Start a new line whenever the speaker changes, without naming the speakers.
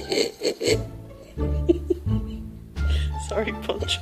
Sorry, Poncho.